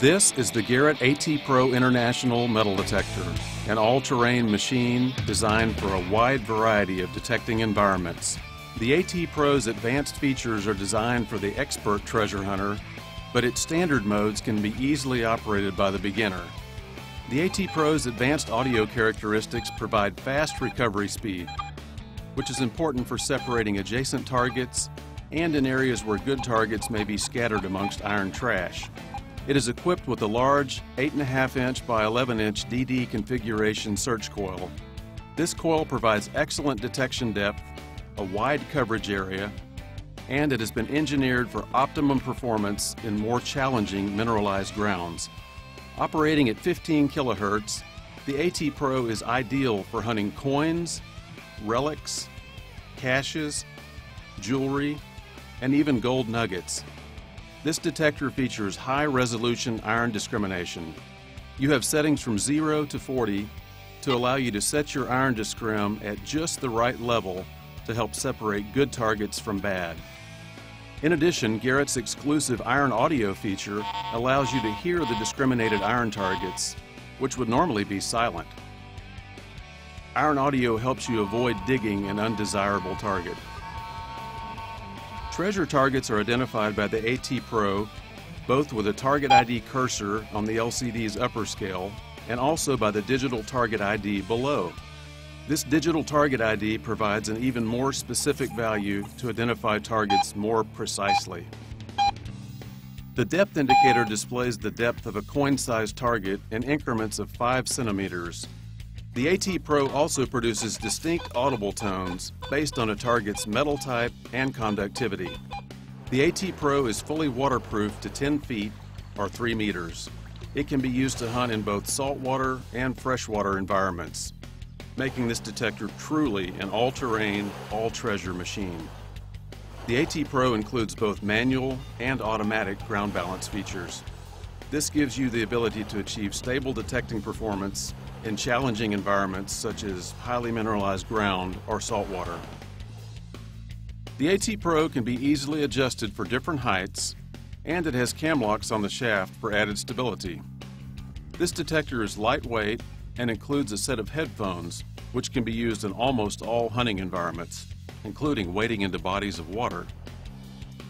This is the Garrett AT Pro International Metal Detector, an all-terrain machine designed for a wide variety of detecting environments. The AT Pro's advanced features are designed for the expert treasure hunter, but its standard modes can be easily operated by the beginner. The AT Pro's advanced audio characteristics provide fast recovery speed, which is important for separating adjacent targets and in areas where good targets may be scattered amongst iron trash. It is equipped with a large 8.5 inch by 11 inch DD configuration search coil. This coil provides excellent detection depth, a wide coverage area, and it has been engineered for optimum performance in more challenging mineralized grounds. Operating at 15 kilohertz, the AT Pro is ideal for hunting coins, relics, caches, jewelry, and even gold nuggets. This detector features high resolution iron discrimination. You have settings from 0 to 40 to allow you to set your iron discrim at just the right level to help separate good targets from bad. In addition, Garrett's exclusive iron audio feature allows you to hear the discriminated iron targets, which would normally be silent. Iron audio helps you avoid digging an undesirable target. Treasure targets are identified by the AT Pro both with a target ID cursor on the LCD's upper scale and also by the digital target ID below. This digital target ID provides an even more specific value to identify targets more precisely. The depth indicator displays the depth of a coin-sized target in increments of 5 centimeters the AT Pro also produces distinct audible tones based on a target's metal type and conductivity. The AT Pro is fully waterproof to 10 feet or 3 meters. It can be used to hunt in both saltwater and freshwater environments, making this detector truly an all-terrain, all-treasure machine. The AT Pro includes both manual and automatic ground balance features. This gives you the ability to achieve stable detecting performance in challenging environments such as highly mineralized ground or saltwater. The AT Pro can be easily adjusted for different heights and it has cam locks on the shaft for added stability. This detector is lightweight and includes a set of headphones which can be used in almost all hunting environments, including wading into bodies of water.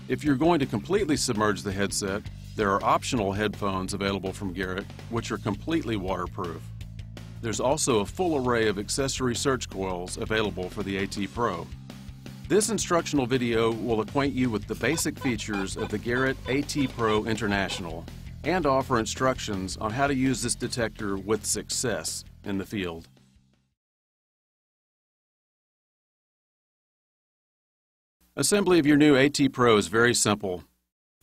If you're going to completely submerge the headset, there are optional headphones available from Garrett which are completely waterproof. There's also a full array of accessory search coils available for the AT Pro. This instructional video will acquaint you with the basic features of the Garrett AT Pro International and offer instructions on how to use this detector with success in the field. Assembly of your new AT Pro is very simple.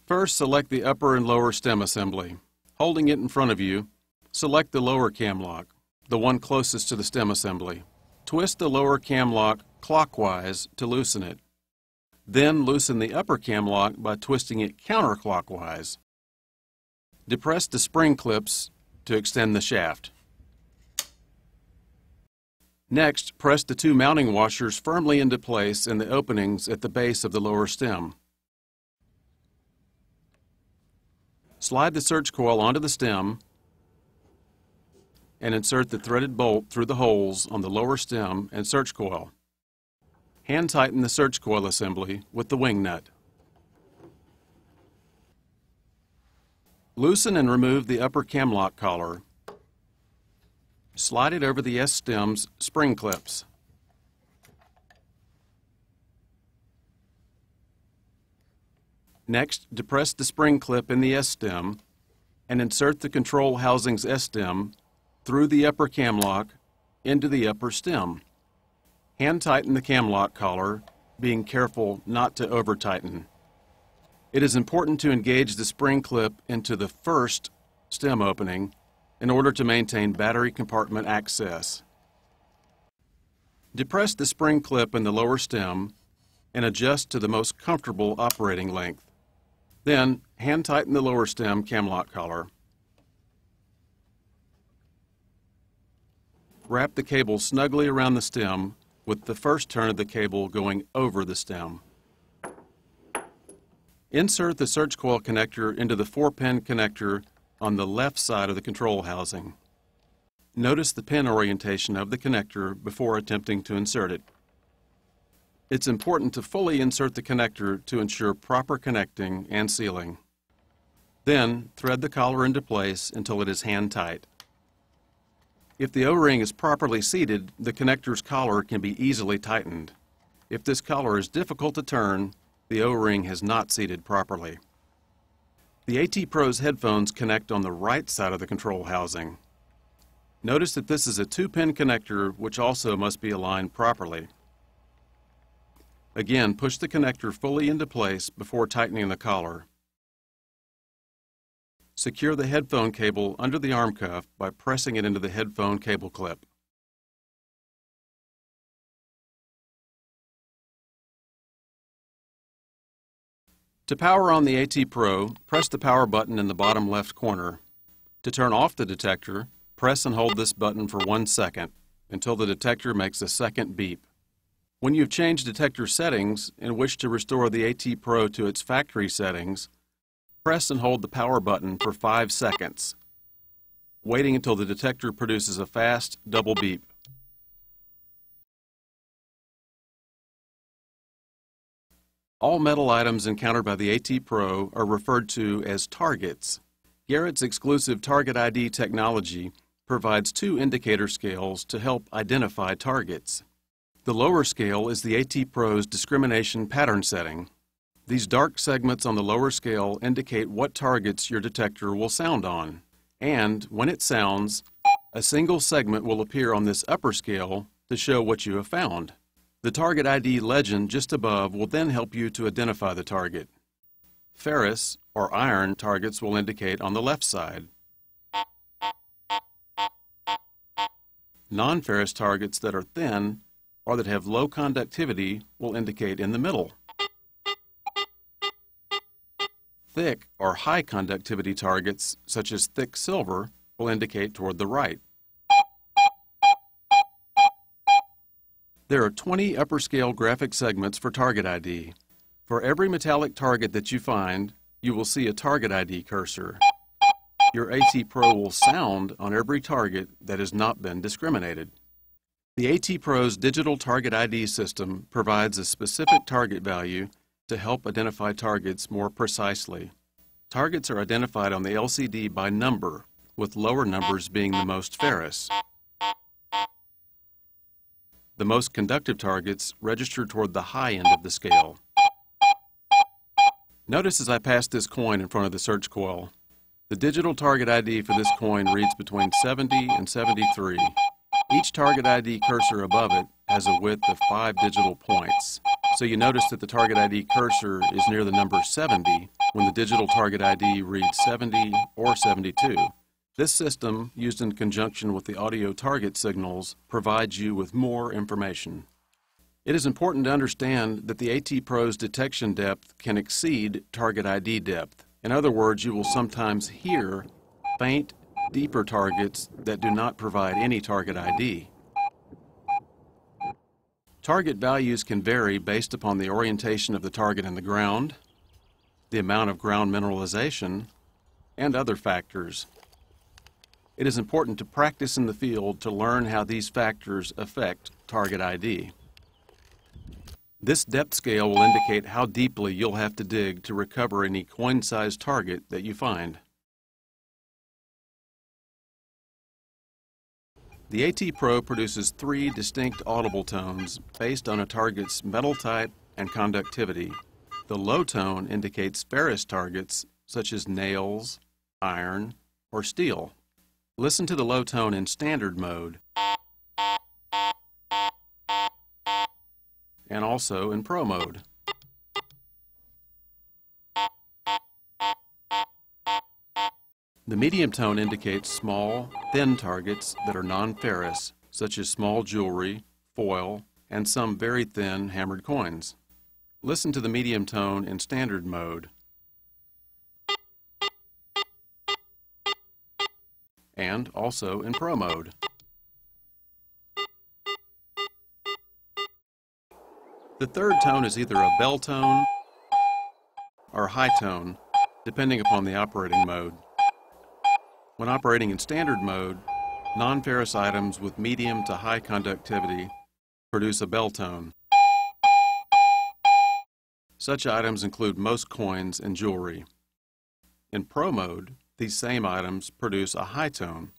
First, select the upper and lower stem assembly. Holding it in front of you, select the lower cam lock the one closest to the stem assembly. Twist the lower cam lock clockwise to loosen it. Then loosen the upper cam lock by twisting it counterclockwise. Depress the spring clips to extend the shaft. Next, press the two mounting washers firmly into place in the openings at the base of the lower stem. Slide the search coil onto the stem and insert the threaded bolt through the holes on the lower stem and search coil. Hand tighten the search coil assembly with the wing nut. Loosen and remove the upper camlock collar. Slide it over the S-stem's spring clips. Next, depress the spring clip in the S-stem and insert the control housing's S-stem through the upper cam lock into the upper stem. Hand tighten the cam lock collar, being careful not to over tighten. It is important to engage the spring clip into the first stem opening in order to maintain battery compartment access. Depress the spring clip in the lower stem and adjust to the most comfortable operating length. Then, hand tighten the lower stem cam lock collar. Wrap the cable snugly around the stem with the first turn of the cable going over the stem. Insert the search coil connector into the 4-pin connector on the left side of the control housing. Notice the pin orientation of the connector before attempting to insert it. It's important to fully insert the connector to ensure proper connecting and sealing. Then, thread the collar into place until it is hand tight. If the O-ring is properly seated, the connector's collar can be easily tightened. If this collar is difficult to turn, the O-ring has not seated properly. The AT Pro's headphones connect on the right side of the control housing. Notice that this is a two-pin connector which also must be aligned properly. Again, push the connector fully into place before tightening the collar. Secure the headphone cable under the arm cuff by pressing it into the headphone cable clip. To power on the AT Pro, press the power button in the bottom left corner. To turn off the detector, press and hold this button for one second until the detector makes a second beep. When you've changed detector settings and wish to restore the AT Pro to its factory settings, press and hold the power button for 5 seconds, waiting until the detector produces a fast double beep. All metal items encountered by the AT Pro are referred to as targets. Garrett's exclusive Target ID technology provides two indicator scales to help identify targets. The lower scale is the AT Pro's discrimination pattern setting. These dark segments on the lower scale indicate what targets your detector will sound on. And when it sounds, a single segment will appear on this upper scale to show what you have found. The target ID legend just above will then help you to identify the target. Ferrous or iron targets will indicate on the left side. Non-ferrous targets that are thin or that have low conductivity will indicate in the middle. Thick or high conductivity targets, such as thick silver, will indicate toward the right. There are 20 upper scale graphic segments for Target ID. For every metallic target that you find, you will see a Target ID cursor. Your AT Pro will sound on every target that has not been discriminated. The AT Pro's digital Target ID system provides a specific target value to help identify targets more precisely. Targets are identified on the LCD by number, with lower numbers being the most ferrous. The most conductive targets register toward the high end of the scale. Notice as I pass this coin in front of the search coil, the digital target ID for this coin reads between 70 and 73. Each target ID cursor above it has a width of 5 digital points. So you notice that the target ID cursor is near the number 70 when the digital target ID reads 70 or 72. This system, used in conjunction with the audio target signals, provides you with more information. It is important to understand that the AT Pro's detection depth can exceed target ID depth. In other words, you will sometimes hear faint, deeper targets that do not provide any target ID. Target values can vary based upon the orientation of the target in the ground, the amount of ground mineralization, and other factors. It is important to practice in the field to learn how these factors affect target ID. This depth scale will indicate how deeply you'll have to dig to recover any coin-sized target that you find. The AT Pro produces three distinct audible tones based on a target's metal type and conductivity. The low tone indicates ferrous targets such as nails, iron, or steel. Listen to the low tone in standard mode and also in pro mode. The medium tone indicates small, thin targets that are non-ferrous, such as small jewelry, foil, and some very thin hammered coins. Listen to the medium tone in standard mode. and also in Pro mode. The third tone is either a bell tone or high tone, depending upon the operating mode. When operating in standard mode, non-ferrous items with medium to high conductivity produce a bell tone. Such items include most coins and jewelry. In Pro mode, these same items produce a high tone.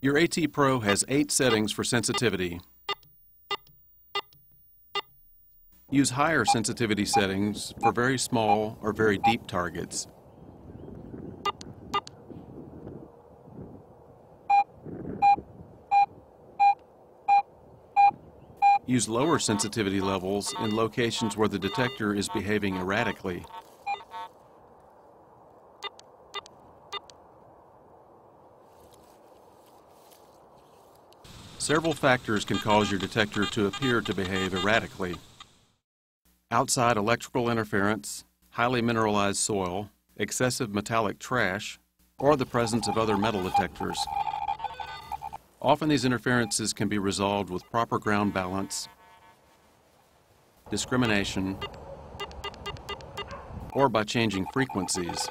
Your AT Pro has eight settings for sensitivity. Use higher sensitivity settings for very small or very deep targets. Use lower sensitivity levels in locations where the detector is behaving erratically. Several factors can cause your detector to appear to behave erratically. Outside electrical interference, highly mineralized soil, excessive metallic trash, or the presence of other metal detectors. Often these interferences can be resolved with proper ground balance, discrimination, or by changing frequencies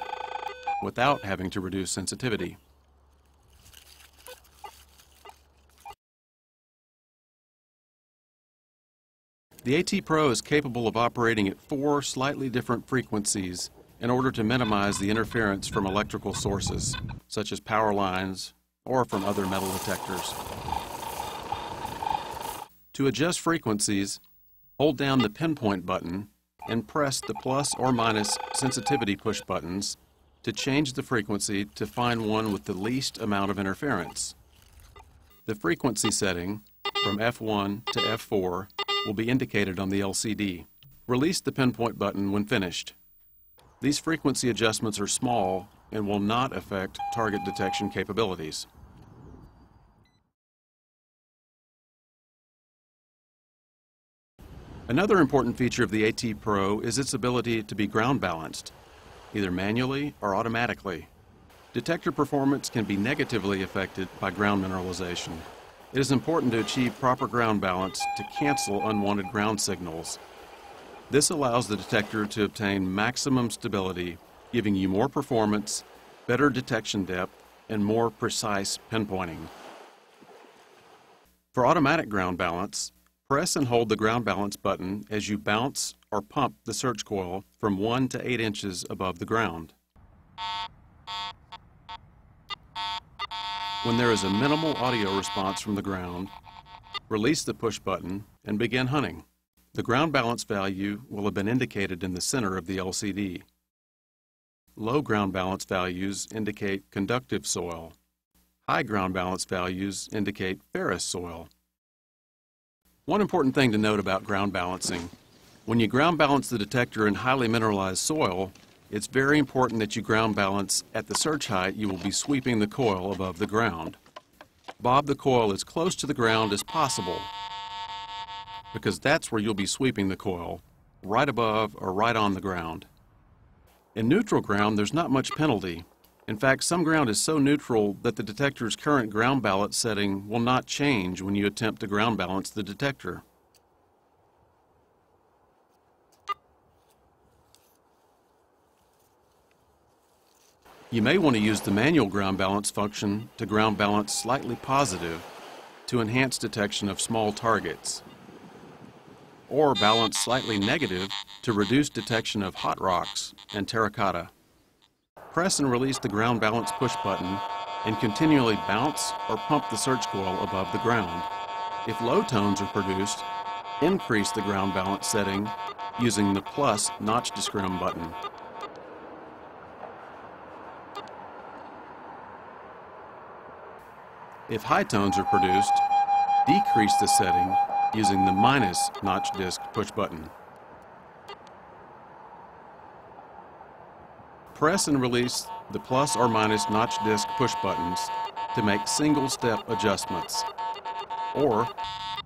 without having to reduce sensitivity. The AT Pro is capable of operating at four slightly different frequencies in order to minimize the interference from electrical sources, such as power lines or from other metal detectors. To adjust frequencies, hold down the pinpoint button and press the plus or minus sensitivity push buttons to change the frequency to find one with the least amount of interference. The frequency setting from F1 to F4 will be indicated on the LCD. Release the pinpoint button when finished. These frequency adjustments are small and will not affect target detection capabilities. Another important feature of the AT Pro is its ability to be ground balanced, either manually or automatically. Detector performance can be negatively affected by ground mineralization. It is important to achieve proper ground balance to cancel unwanted ground signals. This allows the detector to obtain maximum stability, giving you more performance, better detection depth, and more precise pinpointing. For automatic ground balance, press and hold the ground balance button as you bounce or pump the search coil from 1 to 8 inches above the ground. When there is a minimal audio response from the ground, release the push button and begin hunting. The ground balance value will have been indicated in the center of the LCD. Low ground balance values indicate conductive soil. High ground balance values indicate ferrous soil. One important thing to note about ground balancing. When you ground balance the detector in highly mineralized soil, it's very important that you ground balance at the search height you will be sweeping the coil above the ground. Bob the coil as close to the ground as possible because that's where you'll be sweeping the coil, right above or right on the ground. In neutral ground, there's not much penalty. In fact, some ground is so neutral that the detector's current ground balance setting will not change when you attempt to ground balance the detector. You may want to use the manual ground balance function to ground balance slightly positive to enhance detection of small targets, or balance slightly negative to reduce detection of hot rocks and terracotta. Press and release the ground balance push button and continually bounce or pump the search coil above the ground. If low tones are produced, increase the ground balance setting using the plus notch discrim button. If high tones are produced, decrease the setting using the minus notch disc push button. Press and release the plus or minus notch disc push buttons to make single step adjustments. Or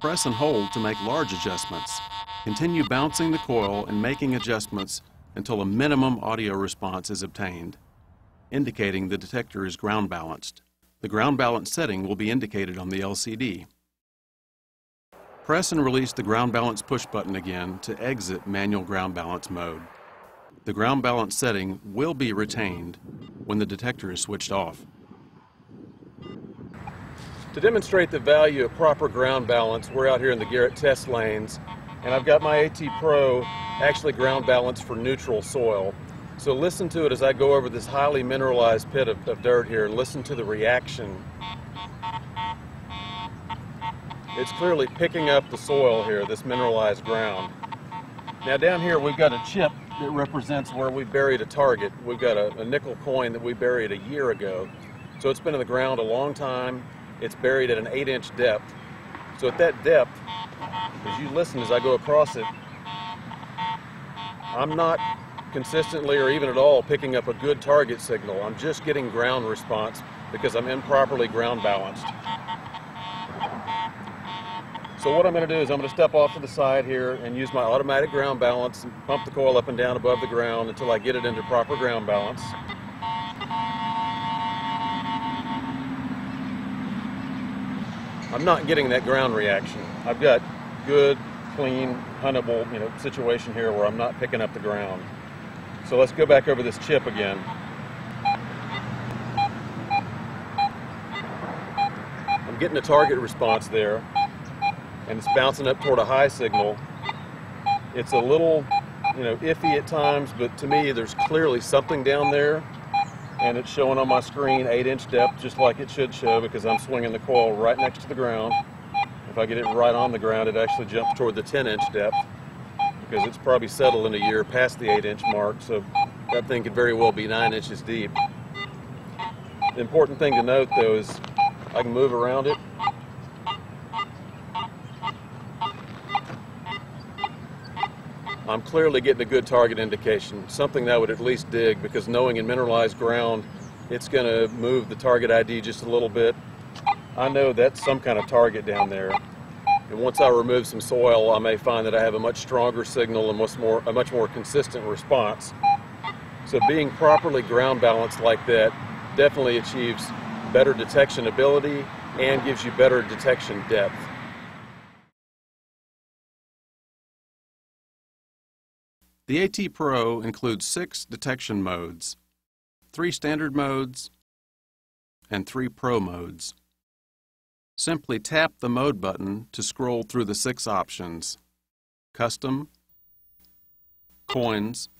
press and hold to make large adjustments. Continue bouncing the coil and making adjustments until a minimum audio response is obtained, indicating the detector is ground balanced. The ground balance setting will be indicated on the LCD. Press and release the ground balance push button again to exit manual ground balance mode. The ground balance setting will be retained when the detector is switched off. To demonstrate the value of proper ground balance, we're out here in the Garrett test lanes, and I've got my AT Pro actually ground balanced for neutral soil. So listen to it as I go over this highly mineralized pit of, of dirt here. Listen to the reaction. It's clearly picking up the soil here, this mineralized ground. Now down here we've got a chip that represents where we buried a target. We've got a, a nickel coin that we buried a year ago. So it's been in the ground a long time it's buried at an 8 inch depth. So at that depth, as you listen as I go across it, I'm not consistently or even at all picking up a good target signal. I'm just getting ground response because I'm improperly ground balanced. So what I'm going to do is I'm going to step off to the side here and use my automatic ground balance and pump the coil up and down above the ground until I get it into proper ground balance. I'm not getting that ground reaction. I've got good, clean, huntable, you know, situation here where I'm not picking up the ground. So let's go back over this chip again. I'm getting a target response there, and it's bouncing up toward a high signal. It's a little, you know, iffy at times, but to me, there's clearly something down there and it's showing on my screen 8 inch depth just like it should show because I'm swinging the coil right next to the ground. If I get it right on the ground it actually jumps toward the 10 inch depth because it's probably settled in a year past the 8 inch mark so that thing could very well be 9 inches deep. The important thing to note though is I can move around it I'm clearly getting a good target indication, something that I would at least dig because knowing in mineralized ground, it's going to move the target ID just a little bit. I know that's some kind of target down there. And once I remove some soil, I may find that I have a much stronger signal and much more, a much more consistent response. So being properly ground balanced like that definitely achieves better detection ability and gives you better detection depth. The AT Pro includes six detection modes, three standard modes, and three Pro modes. Simply tap the Mode button to scroll through the six options, Custom, Coins,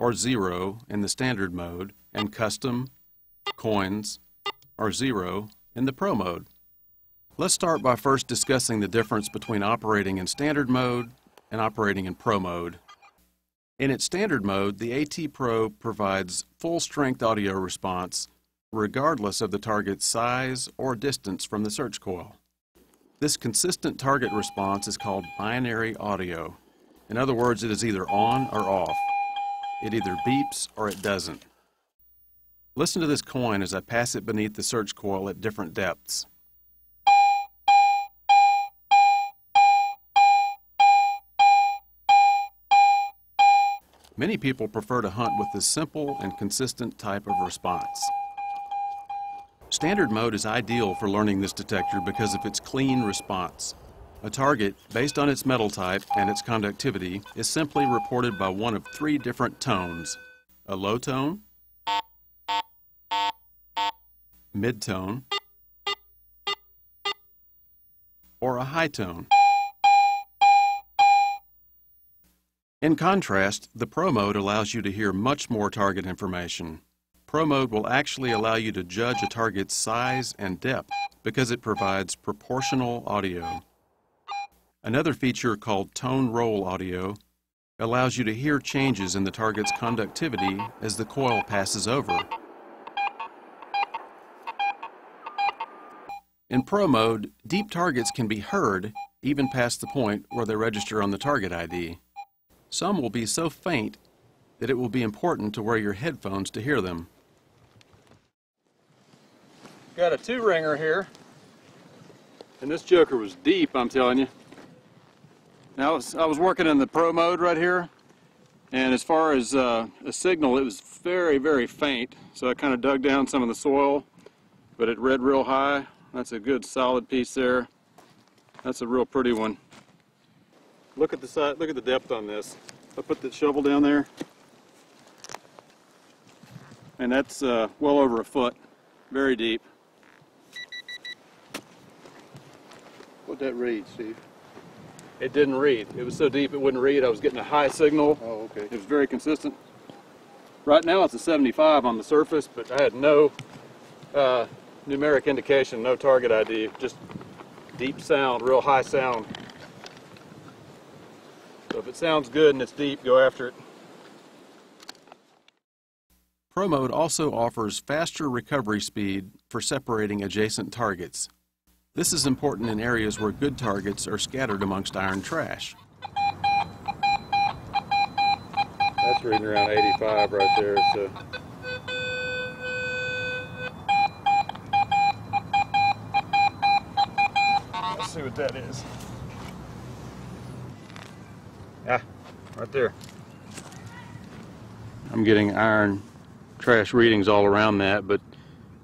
or Zero in the standard mode, and Custom, Coins, or Zero in the Pro mode. Let's start by first discussing the difference between operating in standard mode and operating in Pro mode. In its standard mode, the AT Pro provides full-strength audio response regardless of the target's size or distance from the search coil. This consistent target response is called binary audio. In other words, it is either on or off. It either beeps or it doesn't. Listen to this coin as I pass it beneath the search coil at different depths. Many people prefer to hunt with this simple and consistent type of response. Standard mode is ideal for learning this detector because of its clean response. A target, based on its metal type and its conductivity, is simply reported by one of three different tones. A low tone, mid-tone, or a high tone. In contrast, the Pro Mode allows you to hear much more target information. Pro Mode will actually allow you to judge a target's size and depth because it provides proportional audio. Another feature called tone roll audio allows you to hear changes in the target's conductivity as the coil passes over. In Pro Mode, deep targets can be heard even past the point where they register on the target ID. Some will be so faint that it will be important to wear your headphones to hear them. Got a two ringer here. And this joker was deep, I'm telling you. Now, I was, I was working in the pro mode right here. And as far as uh, a signal, it was very, very faint. So I kind of dug down some of the soil, but it read real high. That's a good solid piece there. That's a real pretty one. Look at the side, look at the depth on this. I put the shovel down there. And that's uh, well over a foot, very deep. What'd that read, Steve? It didn't read. It was so deep it wouldn't read. I was getting a high signal. Oh, okay. It was very consistent. Right now it's a 75 on the surface, but I had no uh, numeric indication, no target ID, just deep sound, real high sound. So if it sounds good and it's deep, go after it. ProMode also offers faster recovery speed for separating adjacent targets. This is important in areas where good targets are scattered amongst iron trash. That's reading around 85 right there, so. Let's see what that is. Ah, right there. I'm getting iron trash readings all around that, but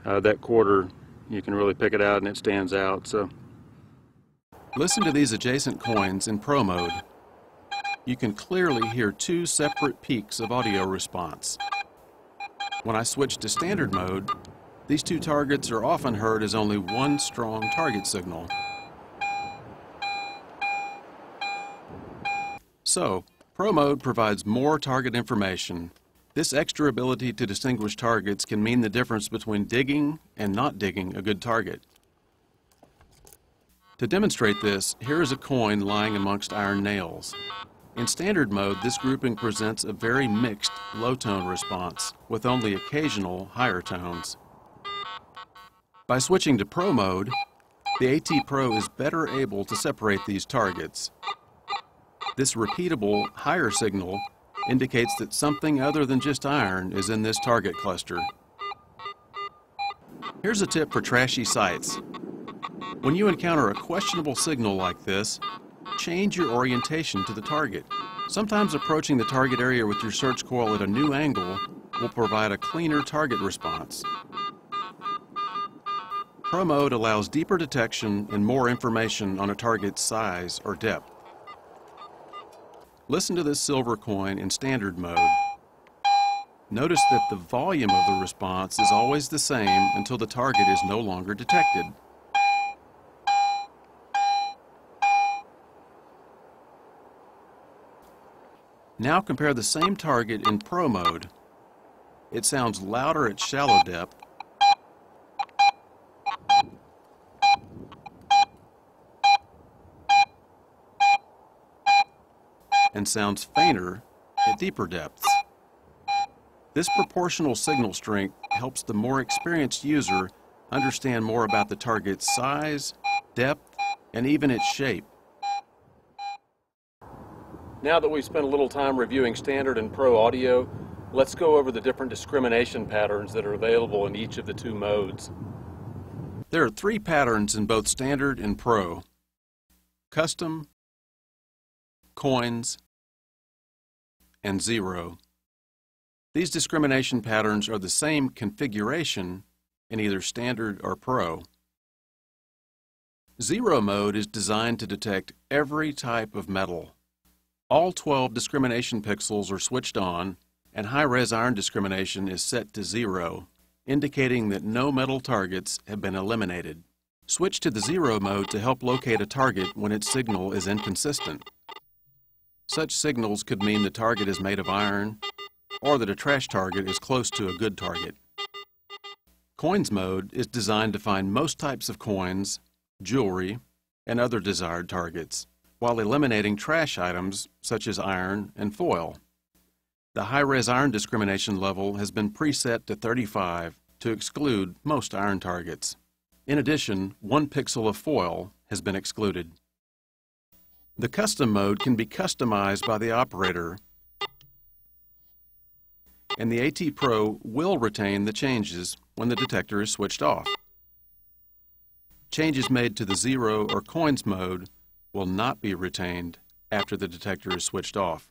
uh, that quarter, you can really pick it out and it stands out. So, Listen to these adjacent coins in Pro mode. You can clearly hear two separate peaks of audio response. When I switch to standard mode, these two targets are often heard as only one strong target signal. So, Pro Mode provides more target information. This extra ability to distinguish targets can mean the difference between digging and not digging a good target. To demonstrate this, here is a coin lying amongst iron nails. In standard mode, this grouping presents a very mixed low tone response, with only occasional higher tones. By switching to Pro mode, the AT Pro is better able to separate these targets. This repeatable, higher signal indicates that something other than just iron is in this target cluster. Here's a tip for trashy sites. When you encounter a questionable signal like this, change your orientation to the target. Sometimes approaching the target area with your search coil at a new angle will provide a cleaner target response. Pro Mode allows deeper detection and more information on a target's size or depth. Listen to this silver coin in standard mode. Notice that the volume of the response is always the same until the target is no longer detected. Now compare the same target in Pro mode. It sounds louder at shallow depth and sounds fainter at deeper depths. This proportional signal strength helps the more experienced user understand more about the target's size, depth, and even its shape. Now that we've spent a little time reviewing standard and pro audio, let's go over the different discrimination patterns that are available in each of the two modes. There are three patterns in both standard and pro. Custom, coins, and zero. These discrimination patterns are the same configuration in either standard or pro. Zero mode is designed to detect every type of metal. All 12 discrimination pixels are switched on and high-res iron discrimination is set to zero, indicating that no metal targets have been eliminated. Switch to the zero mode to help locate a target when its signal is inconsistent. Such signals could mean the target is made of iron or that a trash target is close to a good target. Coins mode is designed to find most types of coins, jewelry, and other desired targets, while eliminating trash items such as iron and foil. The high-res iron discrimination level has been preset to 35 to exclude most iron targets. In addition, one pixel of foil has been excluded. The custom mode can be customized by the operator, and the AT Pro will retain the changes when the detector is switched off. Changes made to the zero or coins mode will not be retained after the detector is switched off.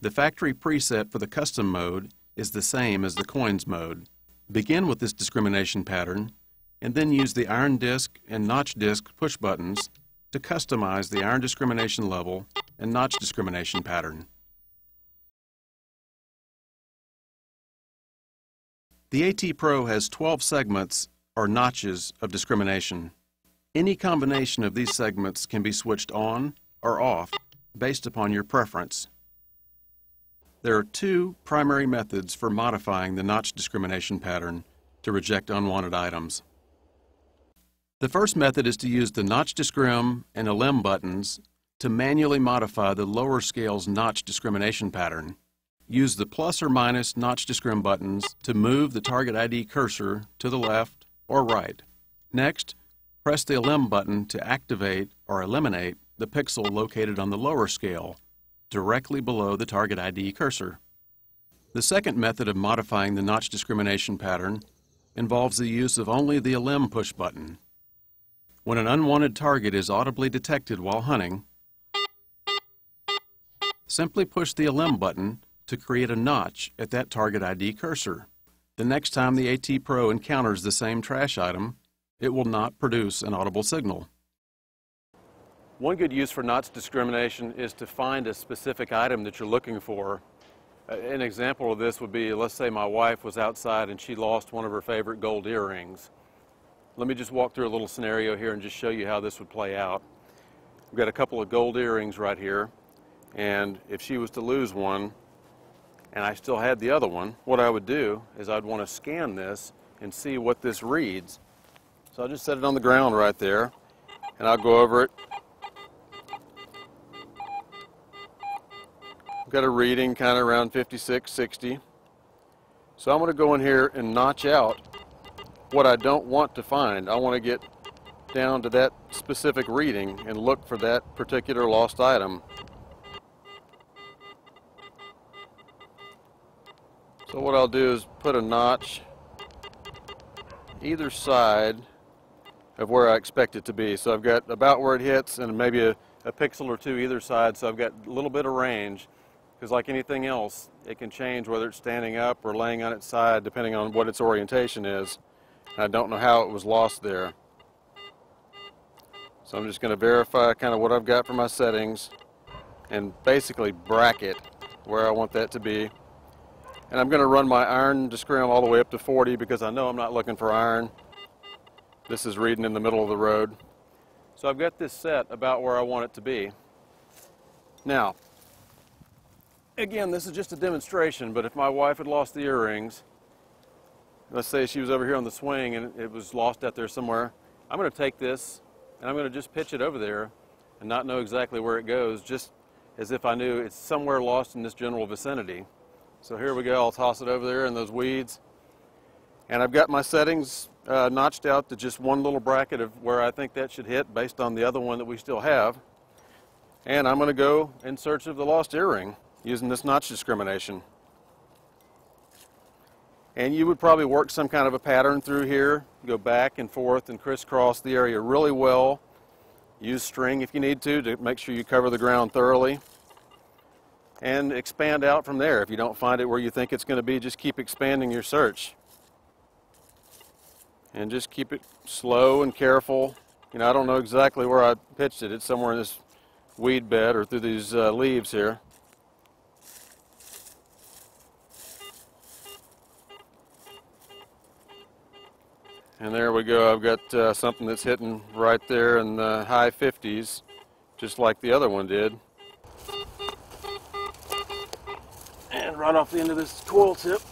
The factory preset for the custom mode is the same as the coins mode. Begin with this discrimination pattern and then use the iron disc and notch disc push buttons to customize the iron discrimination level and notch discrimination pattern. The AT Pro has 12 segments or notches of discrimination. Any combination of these segments can be switched on or off based upon your preference. There are two primary methods for modifying the notch discrimination pattern to reject unwanted items. The first method is to use the notch discrim and elim buttons to manually modify the lower scale's notch discrimination pattern. Use the plus or minus notch discrim buttons to move the target ID cursor to the left or right. Next, press the elim button to activate or eliminate the pixel located on the lower scale, directly below the target ID cursor. The second method of modifying the notch discrimination pattern involves the use of only the elim push button. When an unwanted target is audibly detected while hunting, simply push the elim button to create a notch at that target ID cursor. The next time the AT Pro encounters the same trash item, it will not produce an audible signal. One good use for notch discrimination is to find a specific item that you're looking for. An example of this would be, let's say my wife was outside and she lost one of her favorite gold earrings. Let me just walk through a little scenario here and just show you how this would play out. We've got a couple of gold earrings right here, and if she was to lose one, and I still had the other one, what I would do is I'd want to scan this and see what this reads. So I'll just set it on the ground right there, and I'll go over it. I've got a reading kind of around 56, 60. So I'm going to go in here and notch out what I don't want to find. I want to get down to that specific reading and look for that particular lost item. So what I'll do is put a notch either side of where I expect it to be. So I've got about where it hits and maybe a, a pixel or two either side. So I've got a little bit of range because like anything else, it can change whether it's standing up or laying on its side depending on what its orientation is. I don't know how it was lost there. So I'm just going to verify kind of what I've got for my settings and basically bracket where I want that to be. And I'm going to run my iron discrim all the way up to 40 because I know I'm not looking for iron. This is reading in the middle of the road. So I've got this set about where I want it to be. Now, again, this is just a demonstration, but if my wife had lost the earrings, let's say she was over here on the swing and it was lost out there somewhere, I'm going to take this and I'm going to just pitch it over there and not know exactly where it goes, just as if I knew it's somewhere lost in this general vicinity. So here we go, I'll toss it over there in those weeds. And I've got my settings uh, notched out to just one little bracket of where I think that should hit based on the other one that we still have. And I'm going to go in search of the lost earring using this notch discrimination. And you would probably work some kind of a pattern through here, go back and forth and crisscross the area really well. Use string if you need to to make sure you cover the ground thoroughly and expand out from there. If you don't find it where you think it's going to be, just keep expanding your search. And just keep it slow and careful. You know, I don't know exactly where I pitched it. It's somewhere in this weed bed or through these uh, leaves here. And there we go. I've got uh, something that's hitting right there in the high 50s, just like the other one did. And right off the end of this coil tip.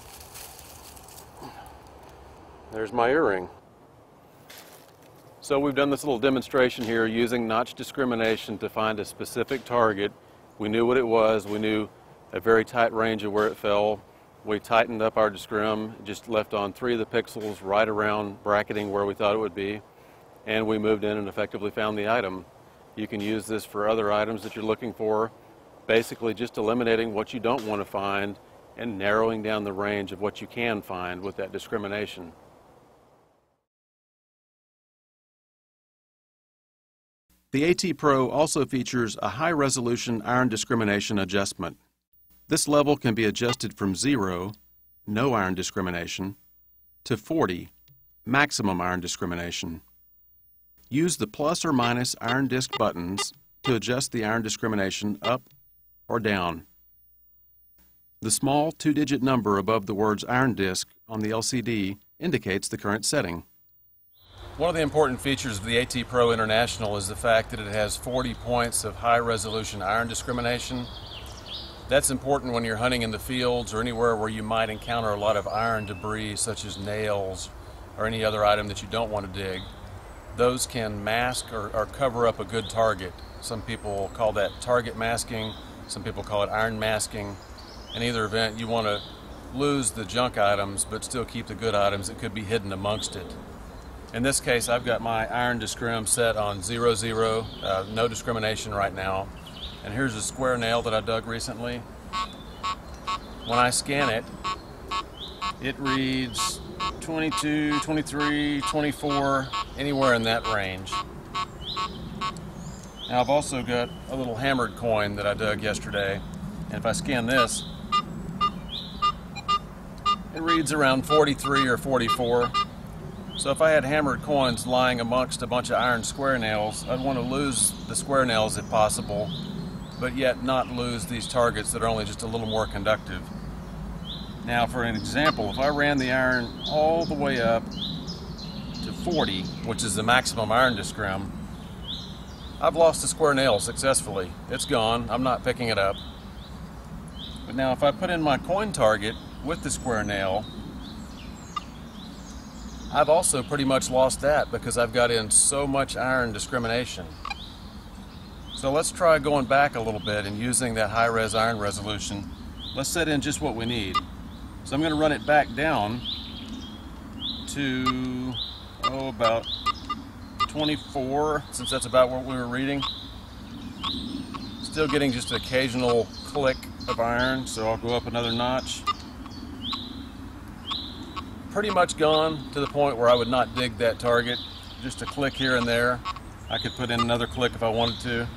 There's my earring. So we've done this little demonstration here using notch discrimination to find a specific target. We knew what it was. We knew a very tight range of where it fell. We tightened up our discrim, just left on three of the pixels right around bracketing where we thought it would be. And we moved in and effectively found the item. You can use this for other items that you're looking for basically just eliminating what you don't want to find and narrowing down the range of what you can find with that discrimination. The AT Pro also features a high resolution iron discrimination adjustment. This level can be adjusted from 0, no iron discrimination, to 40, maximum iron discrimination. Use the plus or minus iron disc buttons to adjust the iron discrimination up or down. The small two-digit number above the words iron disc on the LCD indicates the current setting. One of the important features of the AT Pro International is the fact that it has 40 points of high resolution iron discrimination. That's important when you're hunting in the fields or anywhere where you might encounter a lot of iron debris such as nails or any other item that you don't want to dig. Those can mask or, or cover up a good target. Some people call that target masking, some people call it iron masking. In either event, you want to lose the junk items but still keep the good items that could be hidden amongst it. In this case, I've got my iron discrim set on 0, 0, uh, no discrimination right now. And here's a square nail that I dug recently. When I scan it, it reads 22, 23, 24, anywhere in that range. Now I've also got a little hammered coin that I dug yesterday. And if I scan this, it reads around 43 or 44. So if I had hammered coins lying amongst a bunch of iron square nails, I'd want to lose the square nails if possible, but yet not lose these targets that are only just a little more conductive. Now for an example, if I ran the iron all the way up to 40, which is the maximum iron discrim, I've lost the square nail successfully. It's gone, I'm not picking it up. But now if I put in my coin target with the square nail, I've also pretty much lost that because I've got in so much iron discrimination. So let's try going back a little bit and using that high-res iron resolution. Let's set in just what we need. So I'm going to run it back down to, oh, about 24, since that's about what we were reading. Still getting just an occasional click of iron, so I'll go up another notch pretty much gone to the point where I would not dig that target. Just a click here and there. I could put in another click if I wanted to,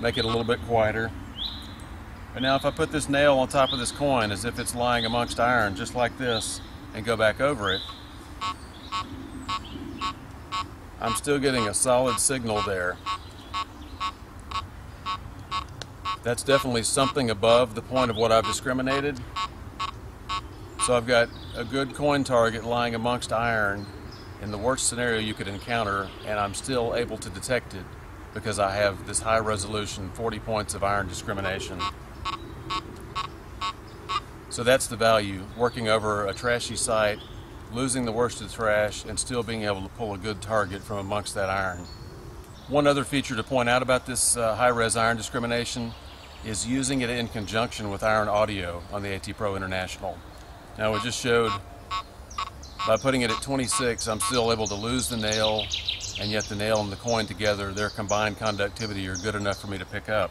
make it a little bit quieter. And now if I put this nail on top of this coin as if it's lying amongst iron, just like this, and go back over it, I'm still getting a solid signal there. That's definitely something above the point of what I've discriminated. So I've got a good coin target lying amongst iron in the worst scenario you could encounter, and I'm still able to detect it because I have this high resolution 40 points of iron discrimination. So that's the value, working over a trashy site, losing the worst of the trash, and still being able to pull a good target from amongst that iron. One other feature to point out about this uh, high-res iron discrimination is using it in conjunction with iron audio on the AT Pro International. Now it just showed by putting it at 26, I'm still able to lose the nail, and yet the nail and the coin together, their combined conductivity are good enough for me to pick up.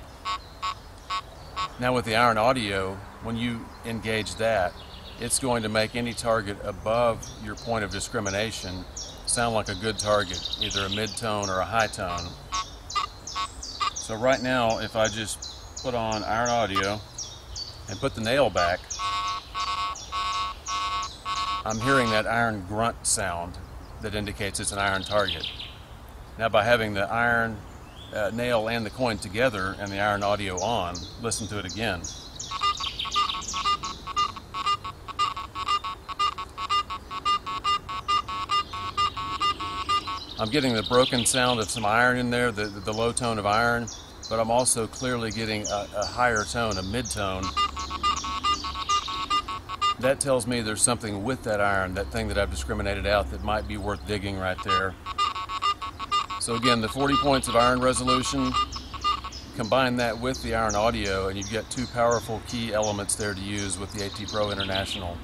Now with the iron audio, when you engage that, it's going to make any target above your point of discrimination sound like a good target, either a mid-tone or a high tone. So right now, if I just put on iron audio and put the nail back, I'm hearing that iron grunt sound that indicates it's an iron target. Now by having the iron uh, nail and the coin together and the iron audio on, listen to it again. I'm getting the broken sound of some iron in there, the, the low tone of iron, but I'm also clearly getting a, a higher tone, a mid-tone, that tells me there's something with that iron, that thing that I've discriminated out that might be worth digging right there. So again, the 40 points of iron resolution, combine that with the iron audio and you get two powerful key elements there to use with the AT Pro International.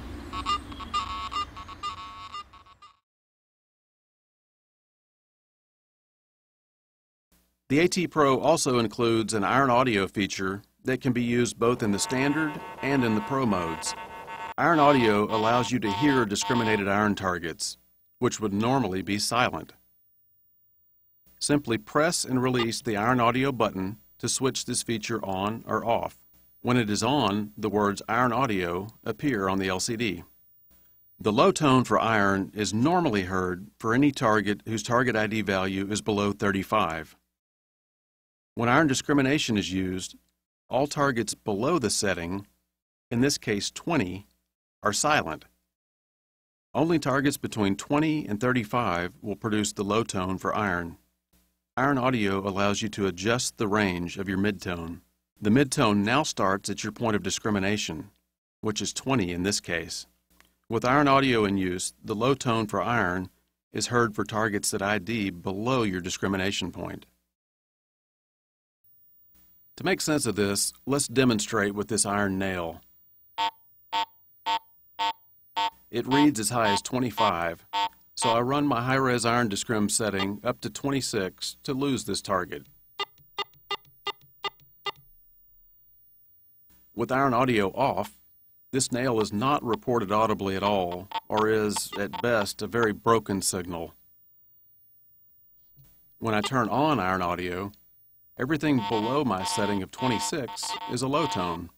The AT Pro also includes an iron audio feature that can be used both in the standard and in the pro modes. Iron audio allows you to hear discriminated iron targets, which would normally be silent. Simply press and release the iron audio button to switch this feature on or off. When it is on, the words iron audio appear on the LCD. The low tone for iron is normally heard for any target whose target ID value is below 35. When iron discrimination is used, all targets below the setting, in this case 20, are silent. Only targets between 20 and 35 will produce the low tone for iron. Iron audio allows you to adjust the range of your midtone. The midtone now starts at your point of discrimination, which is 20 in this case. With iron audio in use, the low tone for iron is heard for targets that ID below your discrimination point. To make sense of this, let's demonstrate with this iron nail. It reads as high as 25, so I run my high-res iron discrim setting up to 26 to lose this target. With iron audio off, this nail is not reported audibly at all, or is, at best, a very broken signal. When I turn on iron audio, everything below my setting of 26 is a low tone.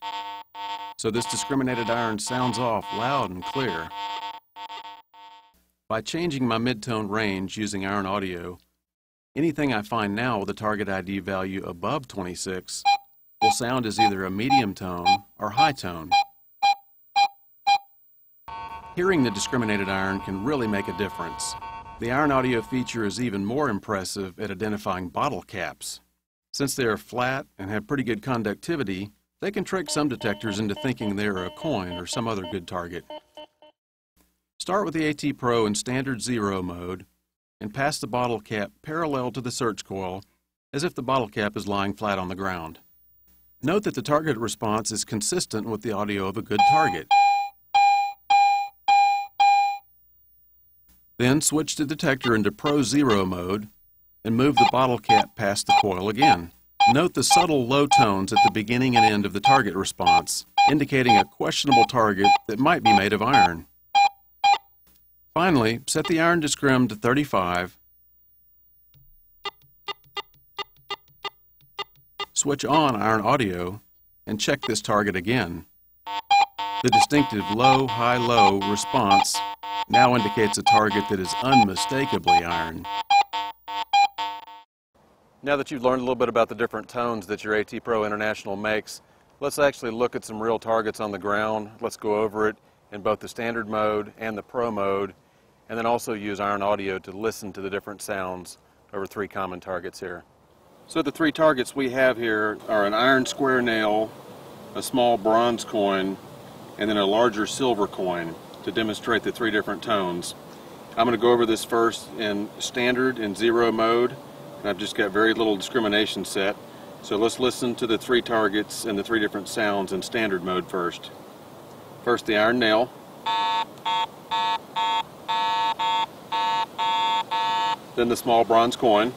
So this discriminated iron sounds off loud and clear. By changing my midtone range using iron audio, anything I find now with a target ID value above 26 will sound as either a medium tone or high tone. Hearing the discriminated iron can really make a difference. The iron audio feature is even more impressive at identifying bottle caps. Since they are flat and have pretty good conductivity, they can trick some detectors into thinking they are a coin or some other good target. Start with the AT Pro in standard zero mode and pass the bottle cap parallel to the search coil as if the bottle cap is lying flat on the ground. Note that the target response is consistent with the audio of a good target. Then switch the detector into Pro Zero mode and move the bottle cap past the coil again. Note the subtle low tones at the beginning and end of the target response, indicating a questionable target that might be made of iron. Finally, set the iron discrim to 35, switch on iron audio, and check this target again. The distinctive low, high, low response now indicates a target that is unmistakably iron. Now that you've learned a little bit about the different tones that your AT Pro International makes, let's actually look at some real targets on the ground. Let's go over it in both the standard mode and the pro mode, and then also use iron audio to listen to the different sounds over three common targets here. So the three targets we have here are an iron square nail, a small bronze coin, and then a larger silver coin to demonstrate the three different tones. I'm going to go over this first in standard and zero mode and I've just got very little discrimination set. So let's listen to the three targets and the three different sounds in standard mode first. First the iron nail. Then the small bronze coin.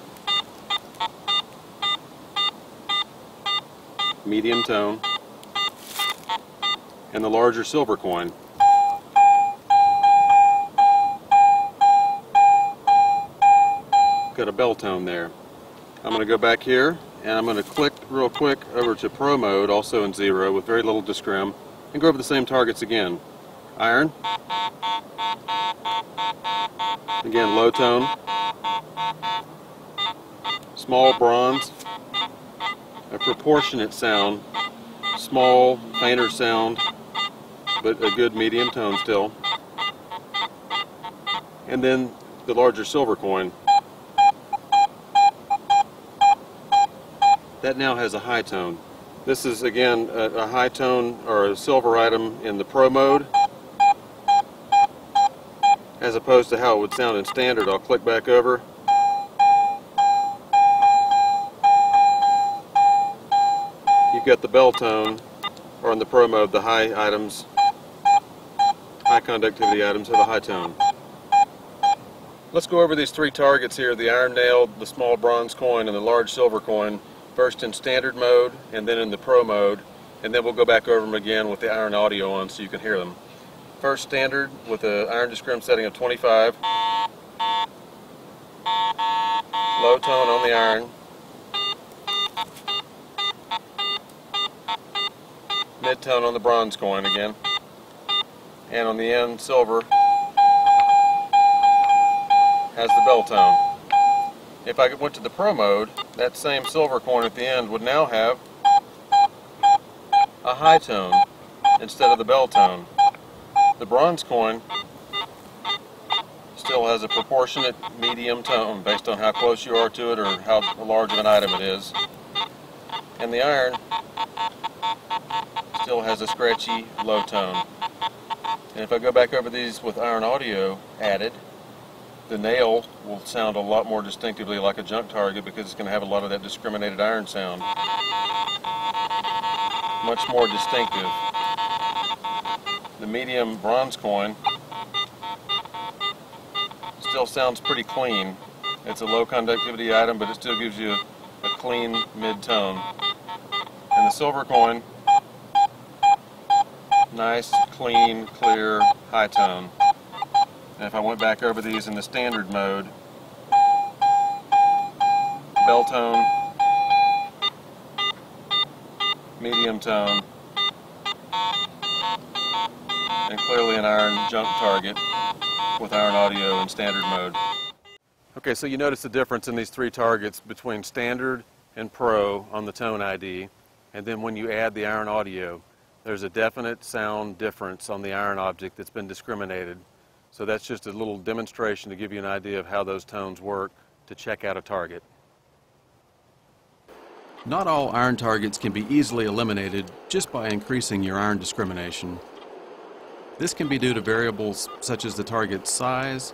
Medium tone. And the larger silver coin. got a bell tone there. I'm going to go back here and I'm going to click real quick over to Pro mode, also in zero with very little discrim, and go over the same targets again. Iron. Again, low tone. Small bronze. A proportionate sound. Small, fainter sound, but a good medium tone still. And then the larger silver coin. That now has a high tone. This is again a, a high tone or a silver item in the Pro mode as opposed to how it would sound in standard. I'll click back over. You've got the bell tone, or in the Pro mode, the high items, high conductivity items have a high tone. Let's go over these three targets here, the iron nail, the small bronze coin, and the large silver coin first in standard mode and then in the pro mode and then we'll go back over them again with the iron audio on so you can hear them. First standard with an iron discrim setting of 25. Low tone on the iron. Mid tone on the bronze coin again. And on the end silver has the bell tone. If I went to the Pro mode, that same silver coin at the end would now have a high tone instead of the bell tone. The bronze coin still has a proportionate medium tone based on how close you are to it or how large of an item it is. And the iron still has a scratchy low tone. And if I go back over these with iron audio added, the nail will sound a lot more distinctively like a junk target because it's going to have a lot of that discriminated iron sound. Much more distinctive. The medium bronze coin still sounds pretty clean. It's a low conductivity item, but it still gives you a clean mid-tone. And the silver coin, nice, clean, clear, high tone. And if I went back over these in the standard mode, bell tone, medium tone, and clearly an iron junk target with iron audio in standard mode. Okay, so you notice the difference in these three targets between standard and pro on the tone ID, and then when you add the iron audio, there's a definite sound difference on the iron object that's been discriminated so that's just a little demonstration to give you an idea of how those tones work to check out a target. Not all iron targets can be easily eliminated just by increasing your iron discrimination. This can be due to variables such as the target's size,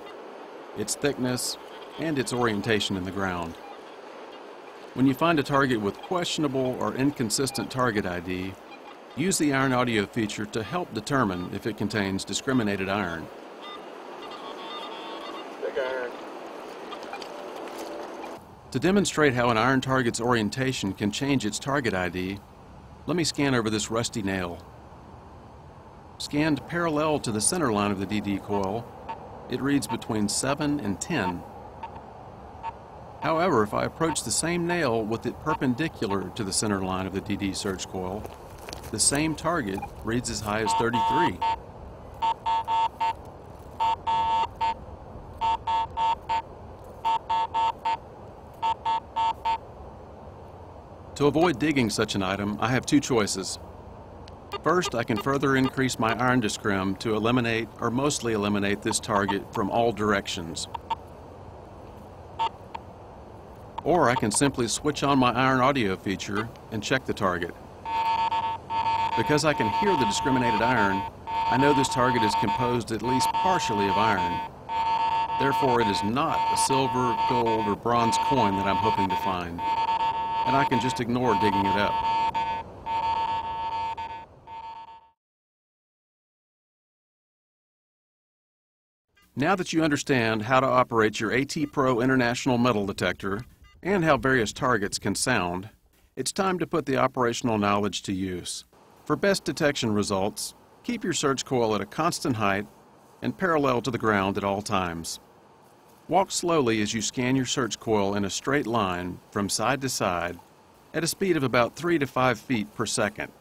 its thickness, and its orientation in the ground. When you find a target with questionable or inconsistent target ID, use the iron audio feature to help determine if it contains discriminated iron. iron. To demonstrate how an iron target's orientation can change its target ID, let me scan over this rusty nail. Scanned parallel to the center line of the DD coil, it reads between 7 and 10. However, if I approach the same nail with it perpendicular to the center line of the DD search coil, the same target reads as high as 33. To avoid digging such an item, I have two choices. First, I can further increase my iron discrim to eliminate or mostly eliminate this target from all directions. Or I can simply switch on my iron audio feature and check the target. Because I can hear the discriminated iron, I know this target is composed at least partially of iron. Therefore, it is not a silver, gold, or bronze coin that I'm hoping to find and I can just ignore digging it up. Now that you understand how to operate your AT Pro International metal detector and how various targets can sound, it's time to put the operational knowledge to use. For best detection results, keep your search coil at a constant height and parallel to the ground at all times. Walk slowly as you scan your search coil in a straight line from side to side at a speed of about 3 to 5 feet per second.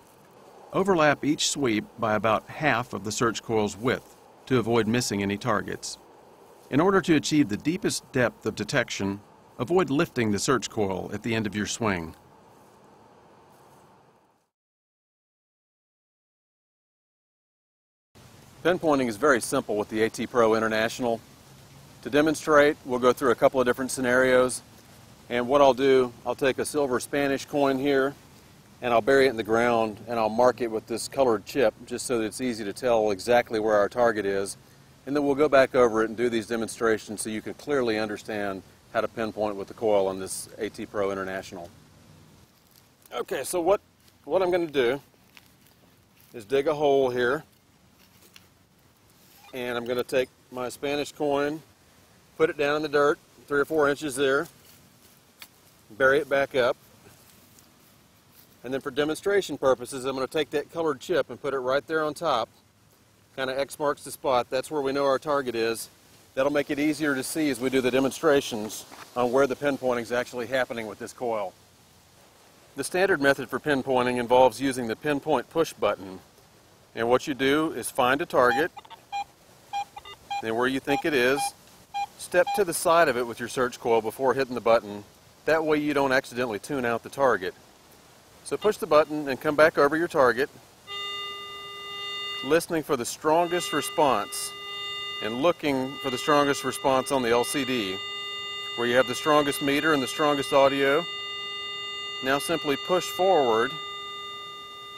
Overlap each sweep by about half of the search coil's width to avoid missing any targets. In order to achieve the deepest depth of detection, avoid lifting the search coil at the end of your swing. Pinpointing is very simple with the AT Pro International. To demonstrate, we'll go through a couple of different scenarios. And what I'll do, I'll take a silver Spanish coin here and I'll bury it in the ground and I'll mark it with this colored chip just so that it's easy to tell exactly where our target is. And then we'll go back over it and do these demonstrations so you can clearly understand how to pinpoint with the coil on this AT Pro International. Okay, so what, what I'm going to do is dig a hole here and I'm going to take my Spanish coin, put it down in the dirt, three or four inches there, bury it back up. And then for demonstration purposes, I'm going to take that colored chip and put it right there on top. Kind of X marks the spot. That's where we know our target is. That'll make it easier to see as we do the demonstrations on where the pinpointing is actually happening with this coil. The standard method for pinpointing involves using the pinpoint push button. And what you do is find a target, and where you think it is, step to the side of it with your search coil before hitting the button. That way you don't accidentally tune out the target. So push the button and come back over your target, listening for the strongest response and looking for the strongest response on the LCD, where you have the strongest meter and the strongest audio. Now simply push forward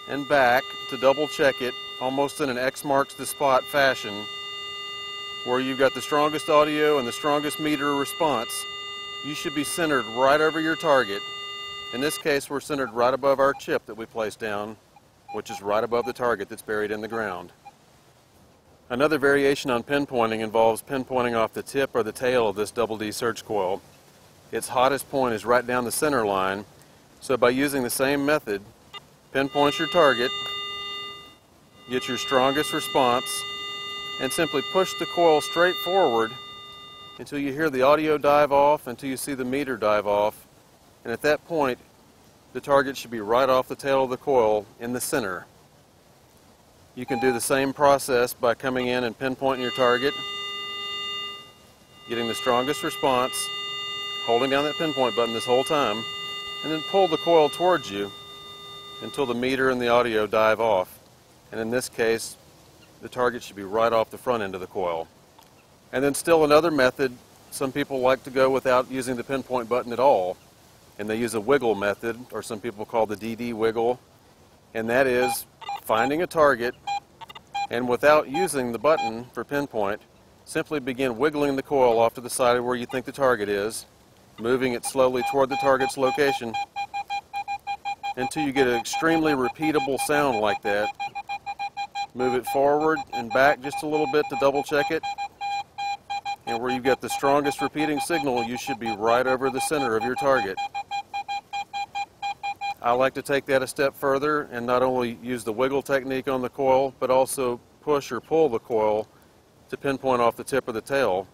and back to double check it almost in an X marks the spot fashion where you've got the strongest audio and the strongest meter response. You should be centered right over your target. In this case, we're centered right above our chip that we placed down, which is right above the target that's buried in the ground. Another variation on pinpointing involves pinpointing off the tip or the tail of this double D search coil. Its hottest point is right down the center line, so by using the same method, pinpoint your target, get your strongest response, and simply push the coil straight forward until you hear the audio dive off, until you see the meter dive off, and at that point, the target should be right off the tail of the coil in the center. You can do the same process by coming in and pinpointing your target, getting the strongest response, holding down that pinpoint button this whole time, and then pull the coil towards you until the meter and the audio dive off. And in this case, the target should be right off the front end of the coil. And then still another method, some people like to go without using the pinpoint button at all, and they use a wiggle method, or some people call the DD wiggle, and that is finding a target and without using the button for pinpoint, simply begin wiggling the coil off to the side of where you think the target is, moving it slowly toward the target's location until you get an extremely repeatable sound like that. Move it forward and back just a little bit to double check it. And where you get the strongest repeating signal, you should be right over the center of your target. I like to take that a step further and not only use the wiggle technique on the coil, but also push or pull the coil to pinpoint off the tip of the tail.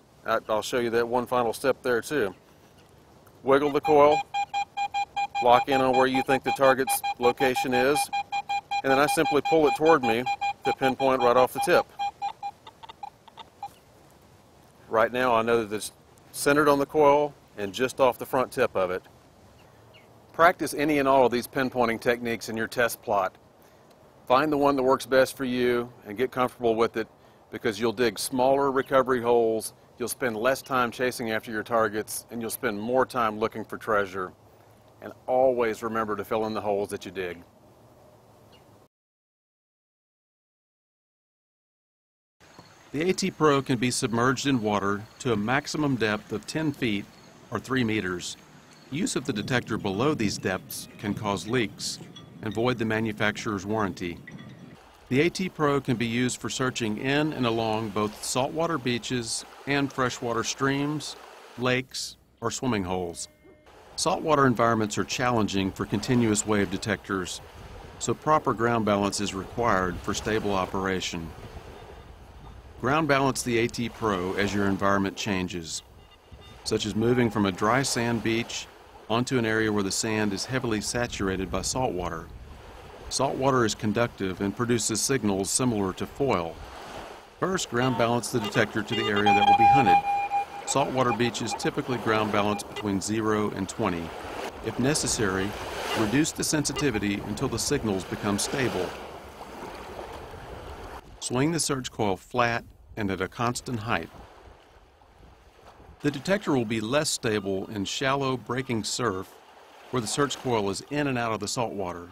I'll show you that one final step there too. Wiggle the coil, lock in on where you think the target's location is, and then I simply pull it toward me to pinpoint right off the tip. Right now I know that it's centered on the coil and just off the front tip of it. Practice any and all of these pinpointing techniques in your test plot. Find the one that works best for you and get comfortable with it because you'll dig smaller recovery holes, you'll spend less time chasing after your targets, and you'll spend more time looking for treasure. And always remember to fill in the holes that you dig. The AT Pro can be submerged in water to a maximum depth of 10 feet or 3 meters. Use of the detector below these depths can cause leaks and void the manufacturer's warranty. The AT Pro can be used for searching in and along both saltwater beaches and freshwater streams, lakes, or swimming holes. Saltwater environments are challenging for continuous wave detectors, so proper ground balance is required for stable operation. Ground balance the AT Pro as your environment changes, such as moving from a dry sand beach onto an area where the sand is heavily saturated by salt water. Salt water is conductive and produces signals similar to foil. First, ground balance the detector to the area that will be hunted. Saltwater beaches typically ground balance between 0 and 20. If necessary, reduce the sensitivity until the signals become stable. Swing the search coil flat and at a constant height. The detector will be less stable in shallow breaking surf where the search coil is in and out of the salt water.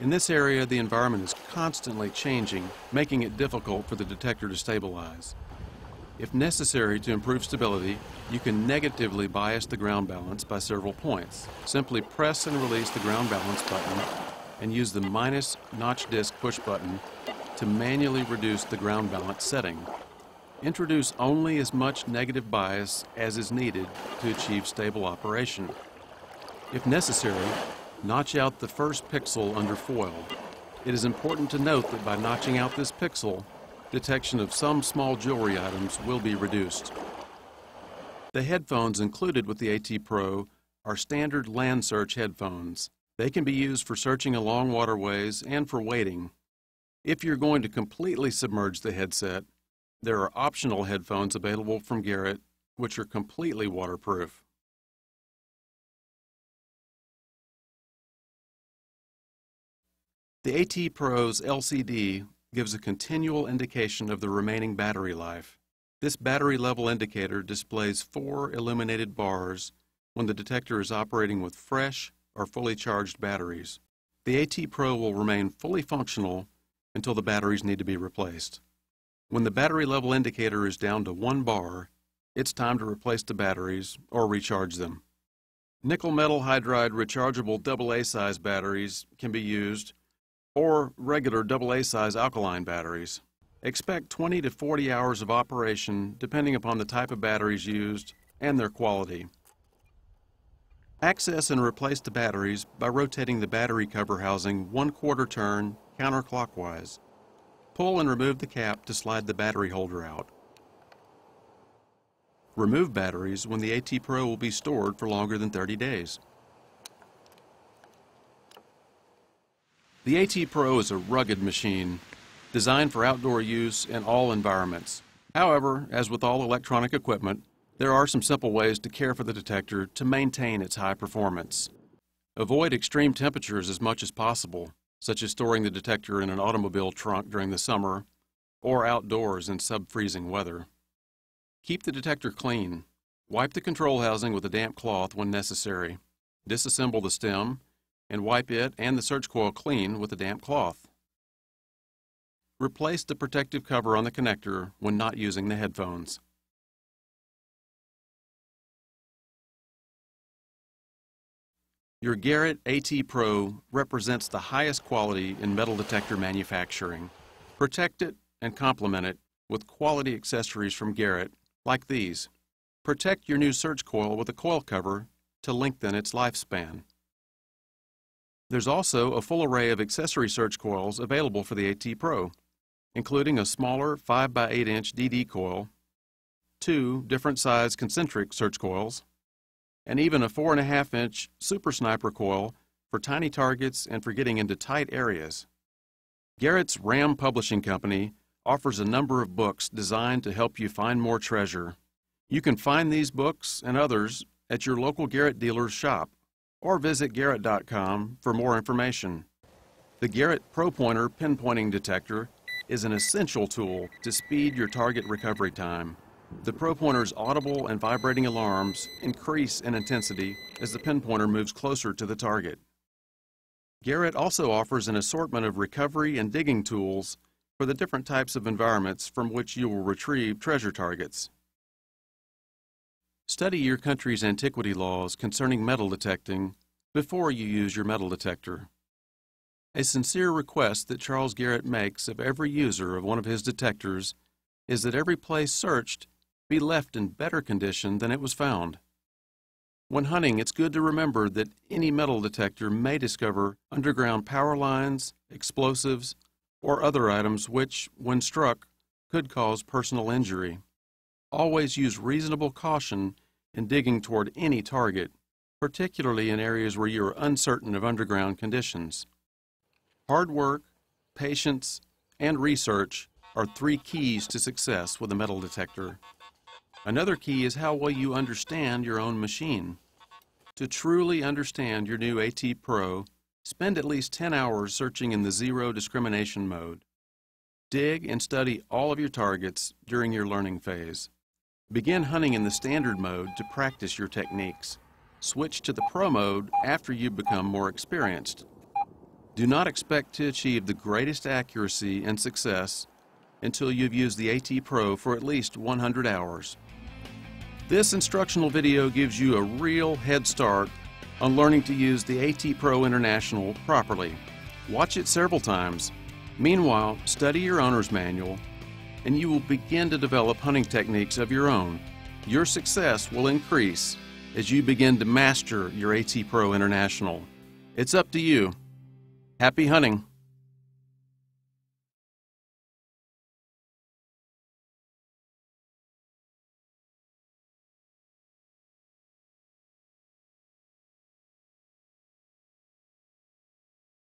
In this area, the environment is constantly changing, making it difficult for the detector to stabilize. If necessary to improve stability, you can negatively bias the ground balance by several points. Simply press and release the ground balance button and use the minus notch disc push button to manually reduce the ground balance setting. Introduce only as much negative bias as is needed to achieve stable operation. If necessary, notch out the first pixel under foil. It is important to note that by notching out this pixel, detection of some small jewelry items will be reduced. The headphones included with the AT Pro are standard land search headphones. They can be used for searching along waterways and for wading. If you're going to completely submerge the headset, there are optional headphones available from Garrett which are completely waterproof. The AT Pro's LCD gives a continual indication of the remaining battery life. This battery level indicator displays four illuminated bars when the detector is operating with fresh or fully charged batteries. The AT Pro will remain fully functional until the batteries need to be replaced. When the battery level indicator is down to one bar, it's time to replace the batteries or recharge them. Nickel metal hydride rechargeable AA size batteries can be used or regular AA size alkaline batteries. Expect 20 to 40 hours of operation depending upon the type of batteries used and their quality. Access and replace the batteries by rotating the battery cover housing one quarter turn counterclockwise. Pull and remove the cap to slide the battery holder out. Remove batteries when the AT Pro will be stored for longer than 30 days. The AT Pro is a rugged machine designed for outdoor use in all environments. However, as with all electronic equipment, there are some simple ways to care for the detector to maintain its high performance. Avoid extreme temperatures as much as possible, such as storing the detector in an automobile trunk during the summer or outdoors in sub-freezing weather. Keep the detector clean. Wipe the control housing with a damp cloth when necessary. Disassemble the stem and wipe it and the search coil clean with a damp cloth. Replace the protective cover on the connector when not using the headphones. Your Garrett AT Pro represents the highest quality in metal detector manufacturing. Protect it and complement it with quality accessories from Garrett like these. Protect your new search coil with a coil cover to lengthen its lifespan. There's also a full array of accessory search coils available for the AT Pro, including a smaller 5x8 inch DD coil, two different size concentric search coils, and even a 4.5 inch Super Sniper coil for tiny targets and for getting into tight areas. Garrett's RAM Publishing Company offers a number of books designed to help you find more treasure. You can find these books and others at your local Garrett dealer's shop or visit garrett.com for more information. The Garrett Pro Pointer pinpointing detector is an essential tool to speed your target recovery time. The Pro Pointer's audible and vibrating alarms increase in intensity as the pinpointer moves closer to the target. Garrett also offers an assortment of recovery and digging tools for the different types of environments from which you will retrieve treasure targets. Study your country's antiquity laws concerning metal detecting before you use your metal detector. A sincere request that Charles Garrett makes of every user of one of his detectors is that every place searched be left in better condition than it was found. When hunting, it's good to remember that any metal detector may discover underground power lines, explosives, or other items which, when struck, could cause personal injury. Always use reasonable caution in digging toward any target, particularly in areas where you are uncertain of underground conditions. Hard work, patience, and research are three keys to success with a metal detector. Another key is how well you understand your own machine. To truly understand your new AT Pro, Spend at least 10 hours searching in the zero discrimination mode. Dig and study all of your targets during your learning phase. Begin hunting in the standard mode to practice your techniques. Switch to the pro mode after you become more experienced. Do not expect to achieve the greatest accuracy and success until you've used the AT Pro for at least 100 hours. This instructional video gives you a real head start on learning to use the AT Pro International properly. Watch it several times. Meanwhile, study your owner's manual and you will begin to develop hunting techniques of your own. Your success will increase as you begin to master your AT Pro International. It's up to you. Happy hunting!